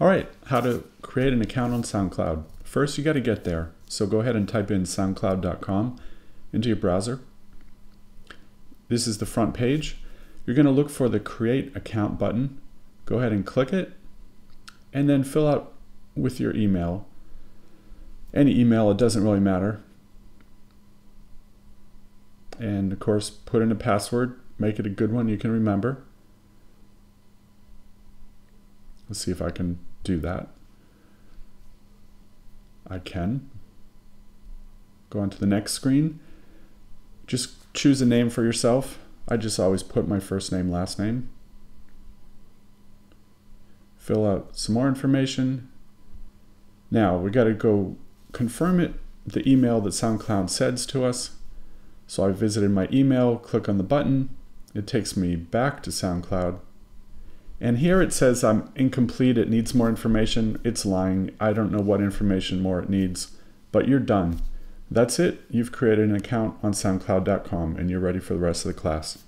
All right, how to create an account on SoundCloud. First, you got to get there. So go ahead and type in soundcloud.com into your browser. This is the front page. You're going to look for the Create Account button. Go ahead and click it, and then fill out with your email. Any email, it doesn't really matter. And of course, put in a password, make it a good one you can remember. Let's see if I can do that. I can. Go on to the next screen. Just choose a name for yourself. I just always put my first name, last name. Fill out some more information. Now we got to go confirm it, the email that SoundCloud sends to us. So I visited my email, click on the button. It takes me back to SoundCloud. And here it says I'm incomplete, it needs more information. It's lying. I don't know what information more it needs, but you're done. That's it. You've created an account on SoundCloud.com and you're ready for the rest of the class.